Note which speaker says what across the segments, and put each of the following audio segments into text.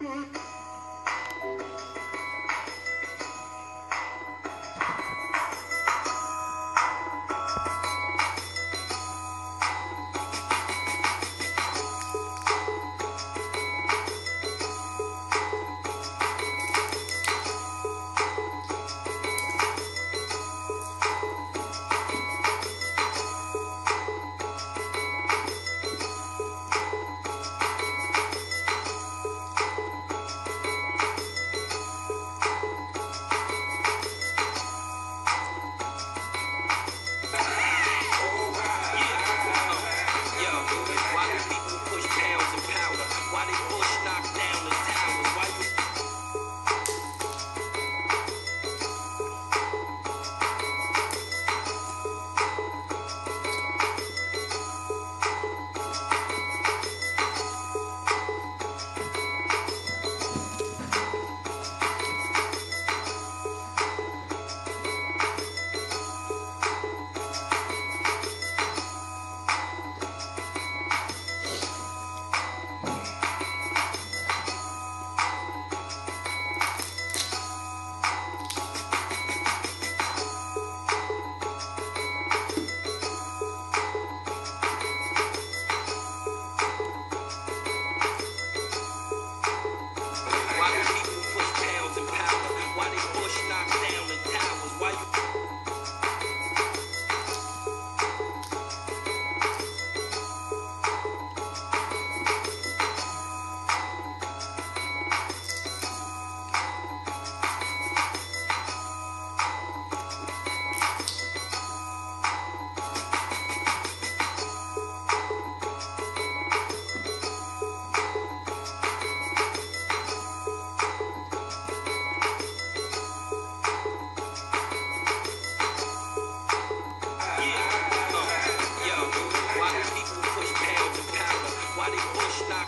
Speaker 1: Thank you. Why do people push pounds of powder? Why they push stocks?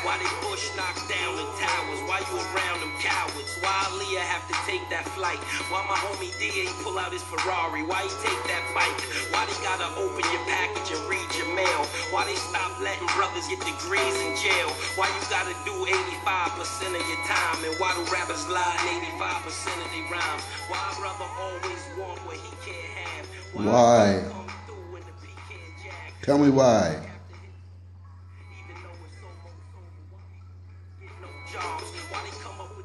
Speaker 1: Why they Bush knocks down the towers? Why you around them cowards? Why Aaliyah have to take that flight? Why my homie D ain't pull out his Ferrari? Why he take that bike? Why they gotta open your package and read your mail? Why they stop letting brothers get degrees in jail? Why you gotta do 85% of your time? And why the rappers lie 85% of their rhymes? Why brother always want what he can't have? Why? why? Tell me why. jobs. While they come up